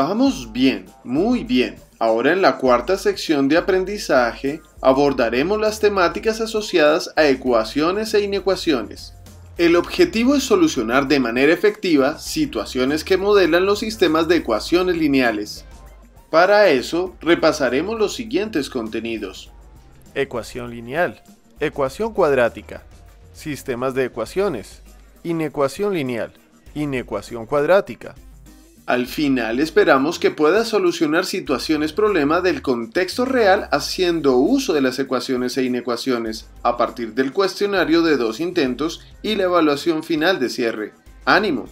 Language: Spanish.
Vamos bien, muy bien. Ahora en la cuarta sección de aprendizaje abordaremos las temáticas asociadas a ecuaciones e inecuaciones. El objetivo es solucionar de manera efectiva situaciones que modelan los sistemas de ecuaciones lineales. Para eso, repasaremos los siguientes contenidos. Ecuación lineal, ecuación cuadrática, sistemas de ecuaciones, inecuación lineal, inecuación cuadrática, al final esperamos que pueda solucionar situaciones problema del contexto real haciendo uso de las ecuaciones e inecuaciones a partir del cuestionario de dos intentos y la evaluación final de cierre. ¡Ánimo!